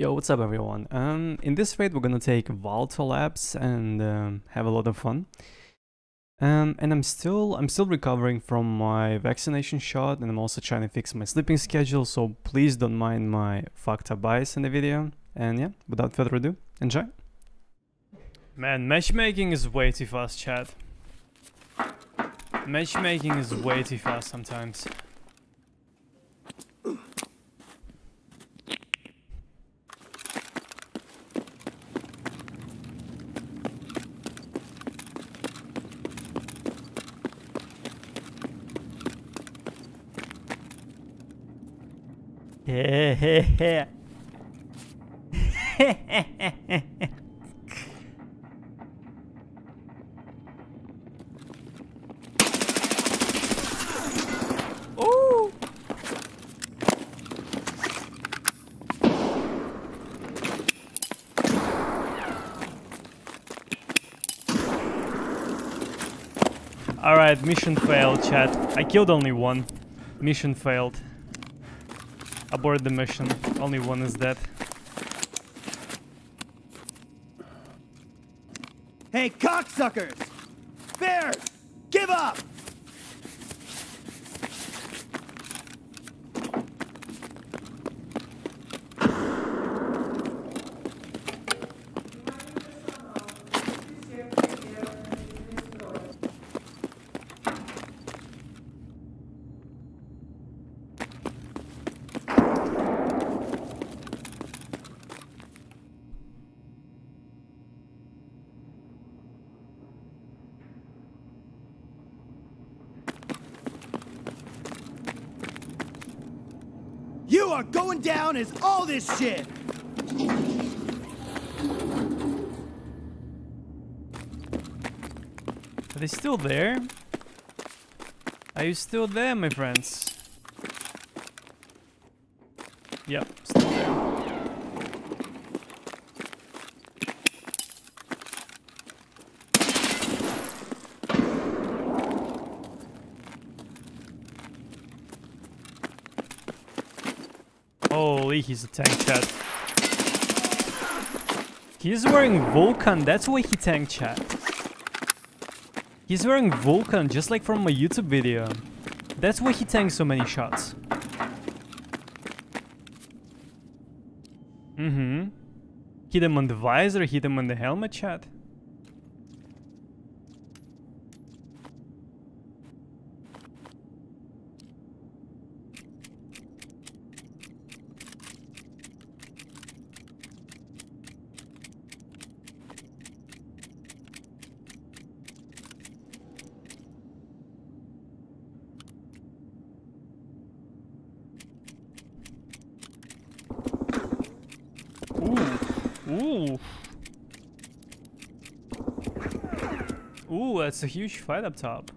Yo, what's up everyone? Um, in this raid we're gonna take Val to Labs and um, have a lot of fun. Um, and I'm still I'm still recovering from my vaccination shot and I'm also trying to fix my sleeping schedule, so please don't mind my fucked up bias in the video. And yeah, without further ado, enjoy. Man, matchmaking is way too fast, chat. Matchmaking is way too fast sometimes. Ooh. Alright, mission failed, chat. I killed only one. Mission failed. Abort the mission. Only one is dead. Hey, cocksuckers! Bears! Give up! You are going down as all this shit! Are they still there? Are you still there, my friends? Yep, still there. Tank chat. He's wearing Vulkan, that's why he tank chat. He's wearing Vulkan, just like from my YouTube video. That's why he tanks so many shots. Mm-hmm. Hit him on the visor, hit him on the helmet chat. Ooh. Ooh. That's a huge fight up top.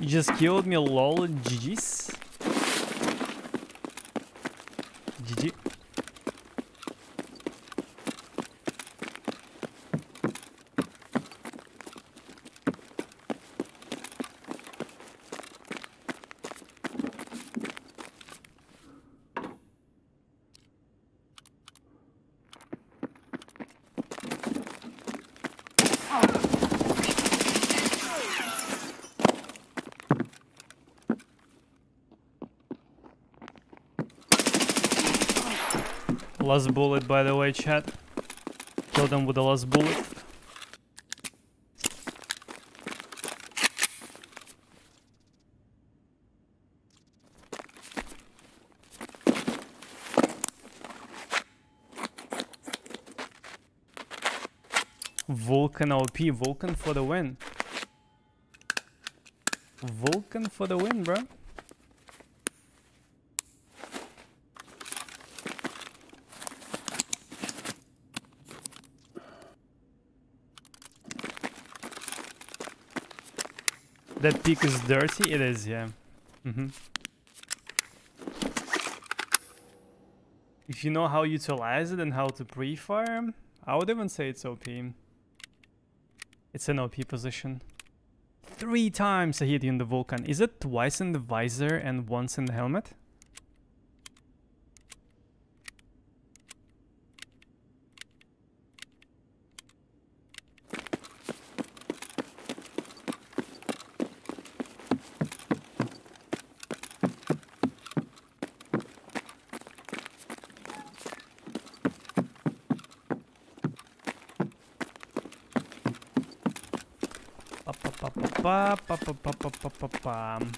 You just killed me, lol, GG's. GG. Last bullet, by the way, chat. Kill them with the last bullet. Vulkan OP, Vulkan for the win. Vulkan for the win, bro. That peak is dirty? It is, yeah. Mm-hmm. If you know how to utilize it and how to pre-farm, I would even say it's OP. It's an OP position. Three times I hit you in the Vulkan. Is it twice in the visor and once in the helmet? ba ba ba ba ba ba ba bam.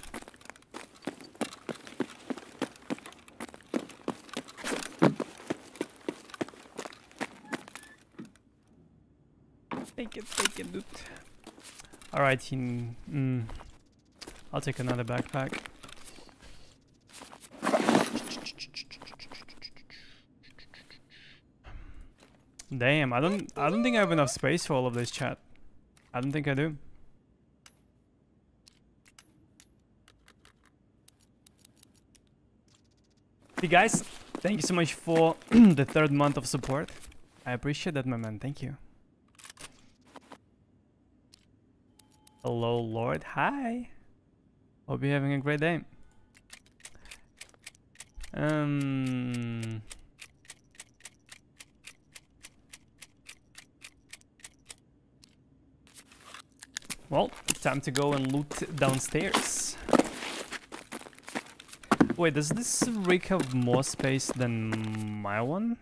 Take it, take it, dude. Alright, mm, I'll take another backpack. Damn, I don't I don't think I have enough space for all of this chat. I don't think I do. Guys, thank you so much for the third month of support. I appreciate that, my man. Thank you. Hello, Lord. Hi. Hope you're having a great day. Um. Well, time to go and loot downstairs. Wait, does this rig have more space than my one?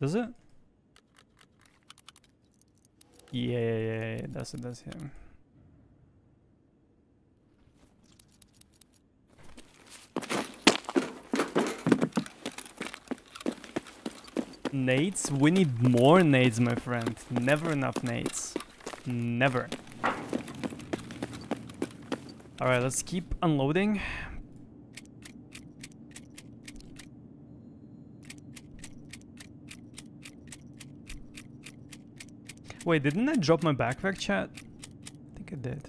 Does it? Yeah, yeah, yeah, yeah, it does, it does, yeah. Nades? We need more nades, my friend. Never enough nades. Never. Alright, let's keep unloading. Wait, didn't I drop my backpack, chat? I think I did.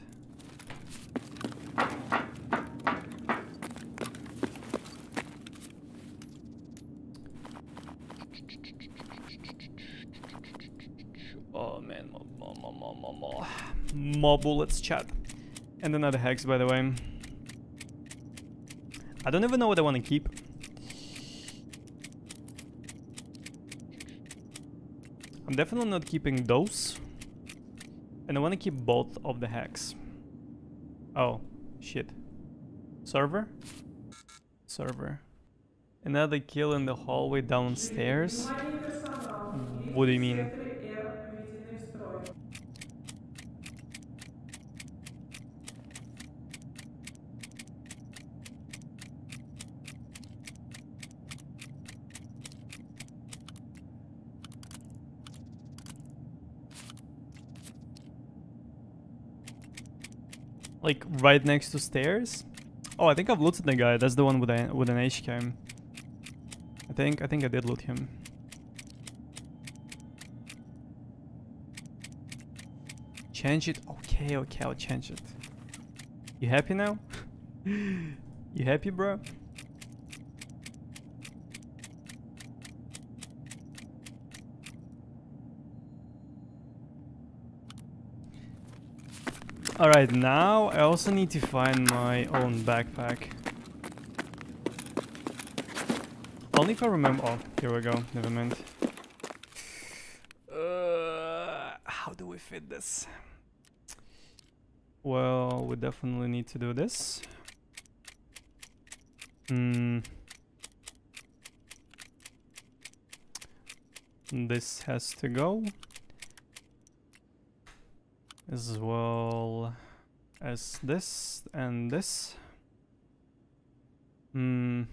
Oh man, more, more, more, more, more, more. Bullets, chat. And another hex, by the way. I don't even know what I want to keep. I'm definitely not keeping those. And I want to keep both of the hacks. Oh, shit. Server? Server. Another kill in the hallway downstairs? What do you mean? Like right next to stairs? Oh, I think I've looted the guy. That's the one with a with an HK. I think I think I did loot him. Change it. Okay, okay, I'll change it. You happy now? you happy, bro? Alright, now I also need to find my own backpack. Only if I remember. Oh, here we go. Never mind. Uh, how do we fit this? Well, we definitely need to do this. Hmm. This has to go as well as this and this. Hmm.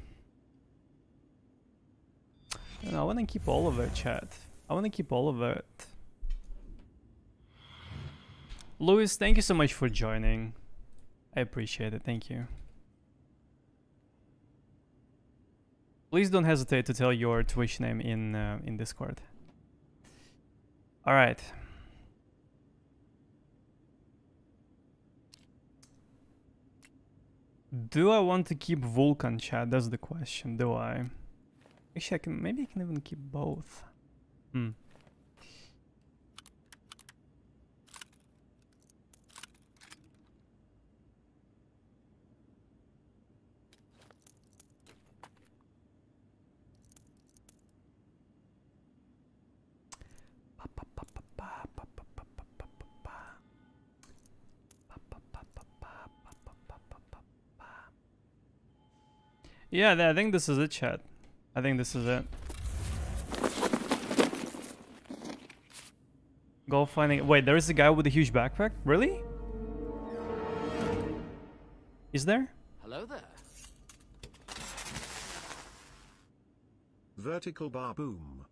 And I want to keep all of it, chat. I want to keep all of it. Louis, thank you so much for joining. I appreciate it. Thank you. Please don't hesitate to tell your Twitch name in uh, in Discord. All right. Do I want to keep Vulkan chat? That's the question. Do I? Actually, I can maybe I can even keep both. Hmm. Yeah, I think this is it, chat. I think this is it. Go finding. Wait, there is a guy with a huge backpack. Really? Is there? Hello there. Vertical bar boom.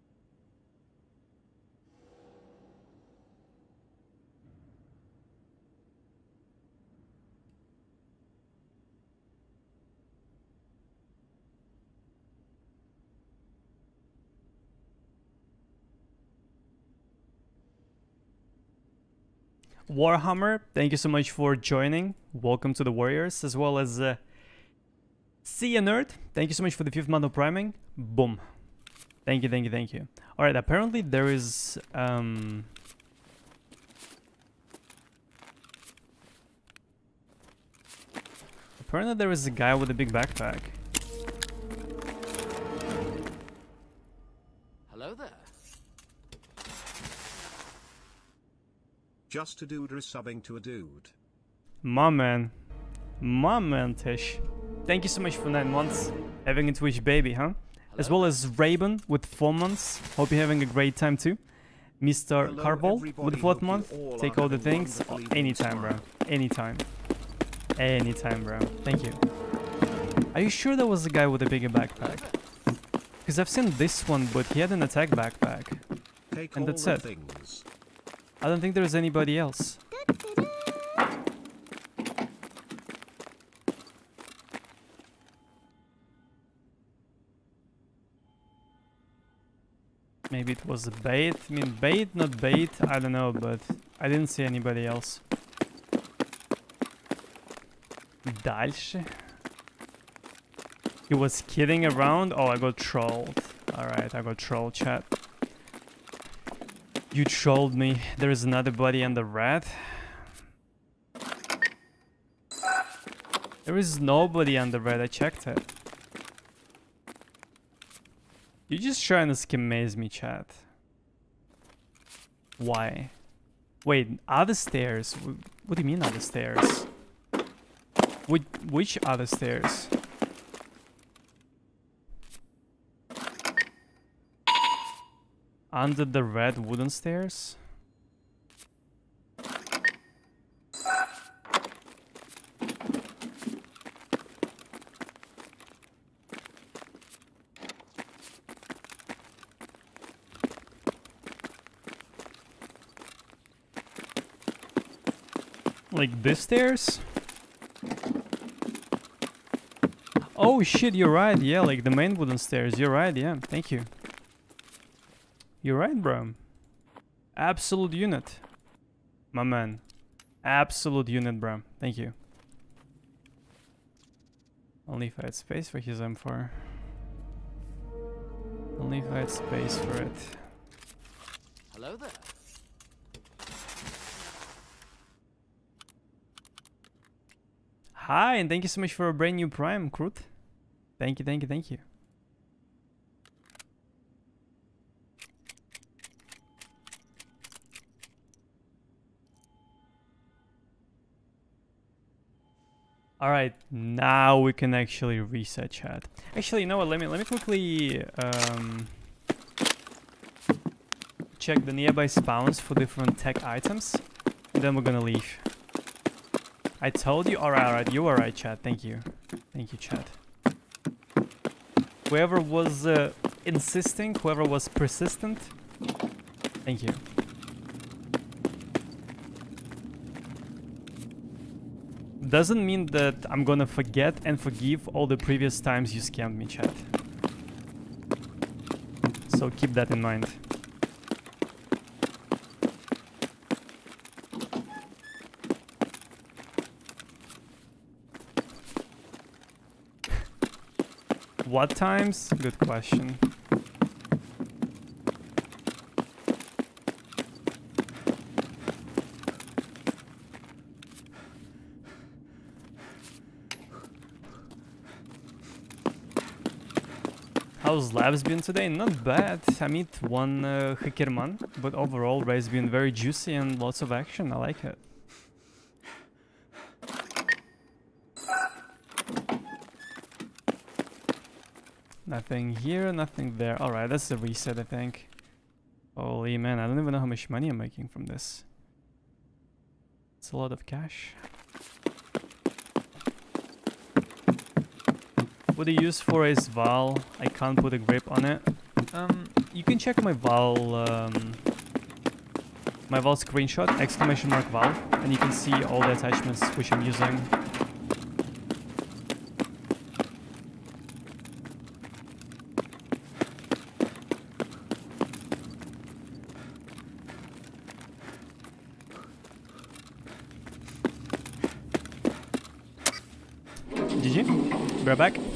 Warhammer, thank you so much for joining. Welcome to the Warriors, as well as uh, See a Nerd. Thank you so much for the fifth month of priming. Boom. Thank you, thank you, thank you. All right, apparently there is um. Apparently there is a guy with a big backpack. Just a dude resubbing to a dude. My man. My man, Tish. Thank you so much for nine months. Having a Twitch baby, huh? As well as Raven with four months. Hope you're having a great time too. Mr. Hello, Carvol with the everybody. fourth month. all Take all the things. wonderfully Anytime, bro. Anytime. Anytime, bro. Thank you. Are you sure there was a guy with a bigger backpack? Because I've seen this one, but he had an attack backpack. Take And all that's the it. things. I don't think there's anybody else. Maybe it was a bait. I mean, bait, not bait. I don't know, but I didn't see anybody else. Дальше. He was kidding around. Oh, I got trolled. Alright, I got trolled, chat. You trolled me. There is another body on the rat. There is nobody on the red. I checked it. You're just trying to schemaze me, chat. Why? Wait, other stairs? What do you mean other stairs? Which, which other stairs? Under the red wooden stairs? Like this stairs? Oh shit, you're right. Yeah, like the main wooden stairs. You're right. Yeah, thank you. You're right, bro. Absolute unit. My man. Absolute unit, bro. Thank you. Only if I had space for his M4. Only if I had space for it. Hello there. Hi, and thank you so much for a brand new Prime, Krut. Thank you, thank you, thank you. All right, now we can actually reset chat. Actually, you know what? Let me let me quickly um, check the nearby spawns for different tech items, and then we're gonna leave. I told you. All right, all right. You are right, chat. Thank you, thank you, chat. Whoever was uh, insisting, whoever was persistent, thank you. Doesn't mean that I'm gonna forget and forgive all the previous times you scammed me, chat. So keep that in mind. What times? Good question. How's labs been today? Not bad. I meet one uh, Hackerman, but overall race been very juicy and lots of action. I like it. Nothing here, nothing there. Alright, that's the reset, I think. Holy man, I don't even know how much money I'm making from this. It's a lot of cash. What I use for is Val. I can't put a grip on it. Um, you can check my Val, um, my Val screenshot, exclamation mark Val, and you can see all the attachments which I'm using. GG. We're back.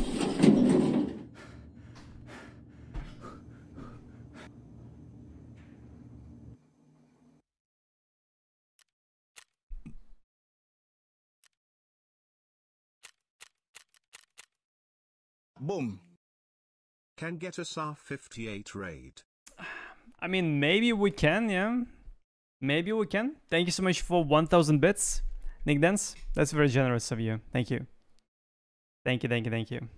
Boom. Can get us our 58 raid. I mean, maybe we can, yeah. Maybe we can. Thank you so much for 1000 bits, Nick Dance. That's very generous of you. Thank you. Thank you, thank you, thank you.